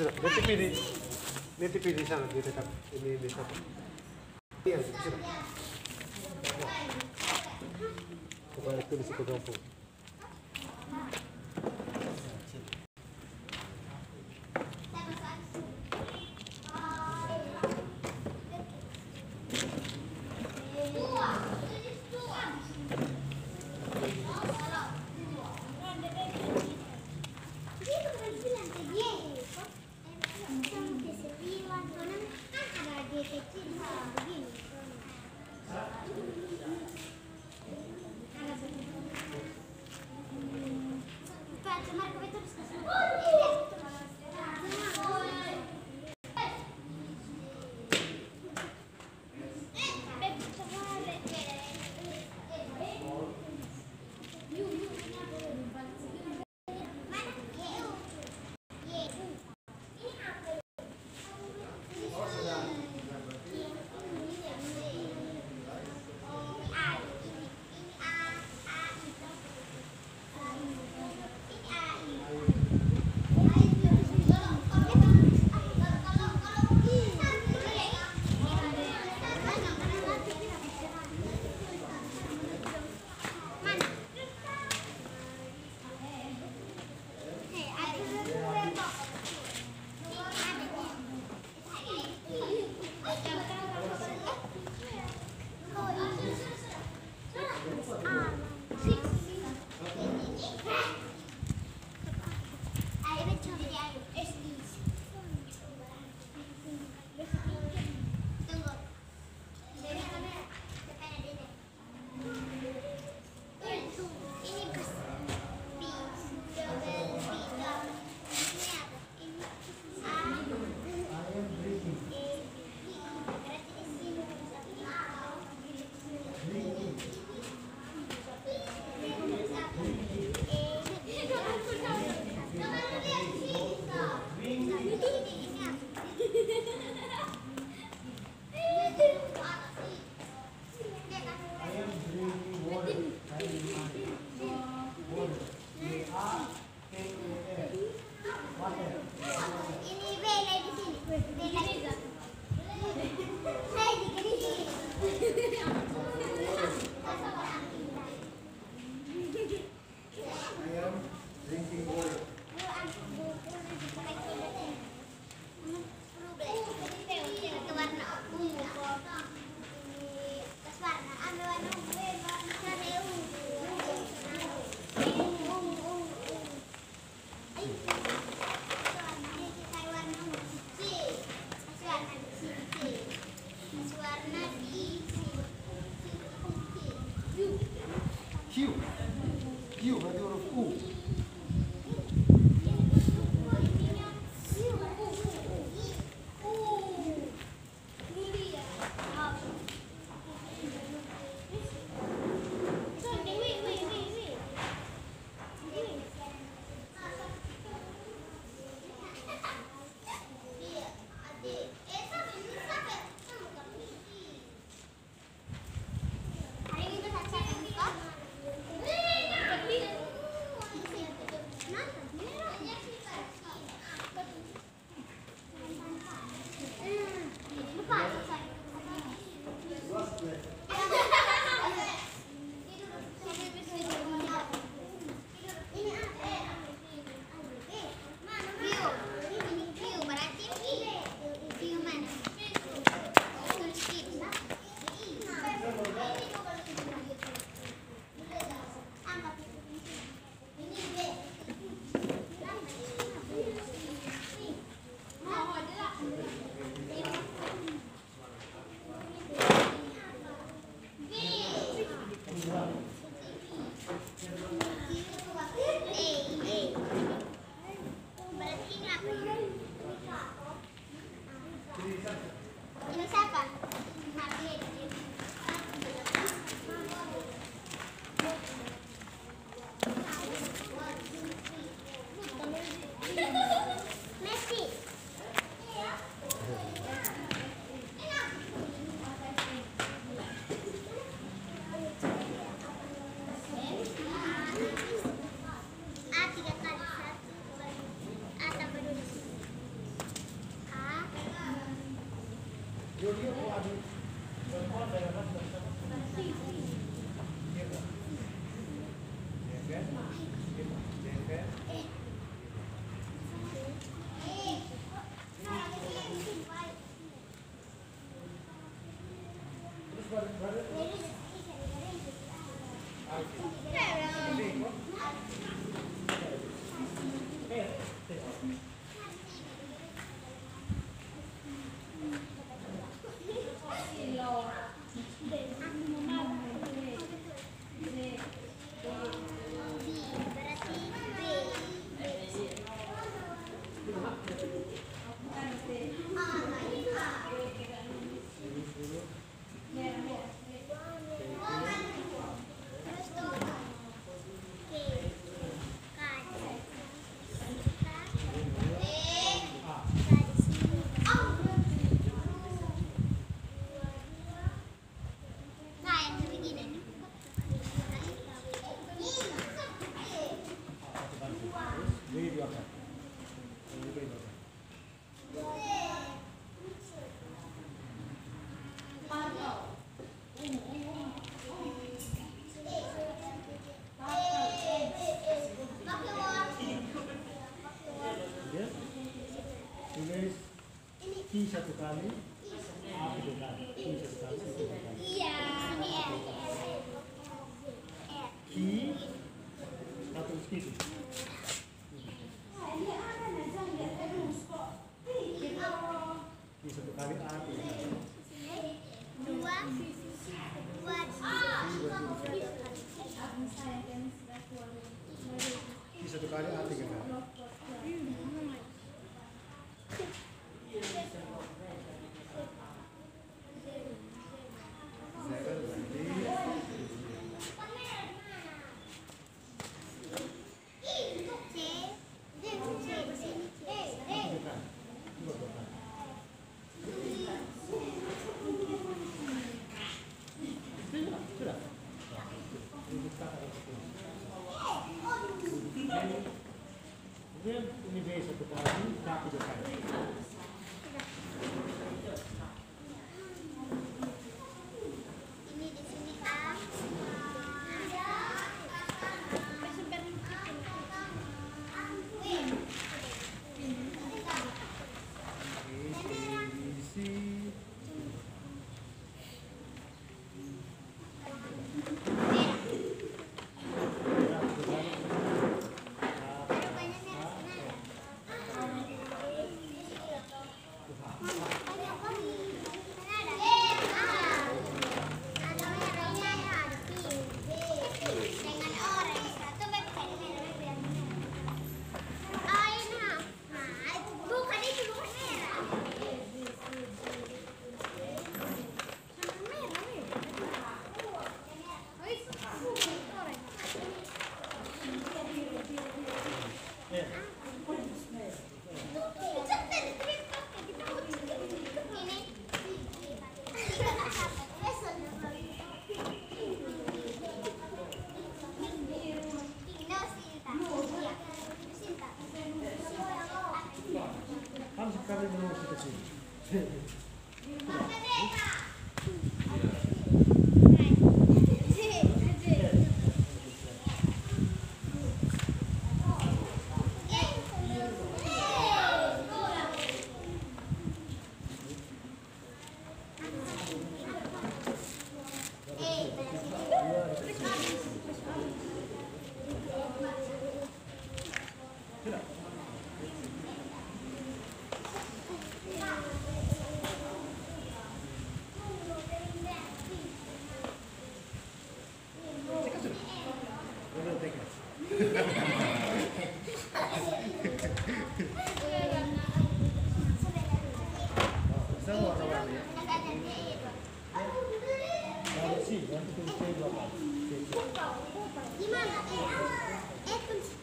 Sudah, TV di ini di sana di dekat ini di sana. Iya, sudah. Coba itu di situ kampung. brother? Tulis Q satu kali, A tiga kali. Q satu kali, A tiga kali. Iya, ini R, R. Q satu gitu. Q satu kali, A tiga kali. Dua, dua, satu kali, A tiga kali. 今の絵、えっと。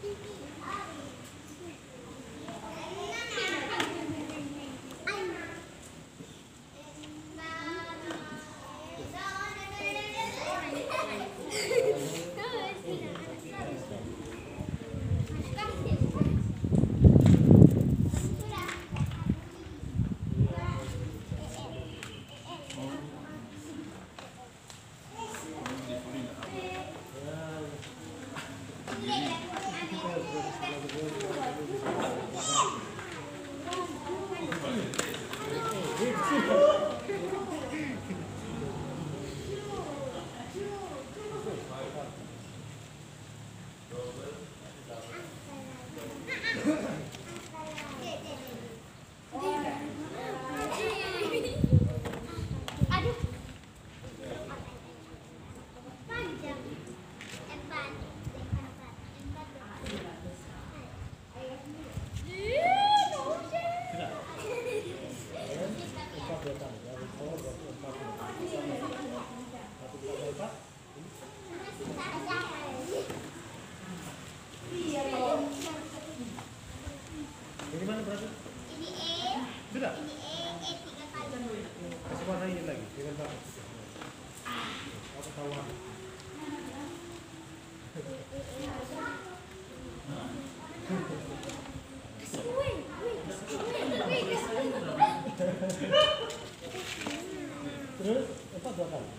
Terus apa dua kali?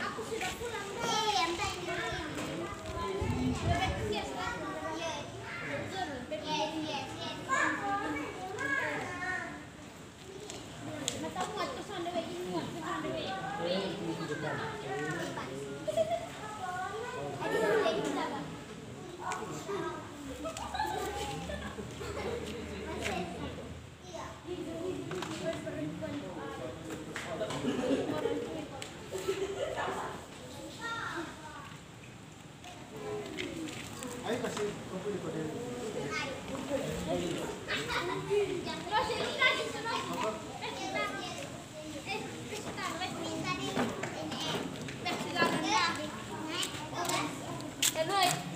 Aku sudah pulang yes, yes.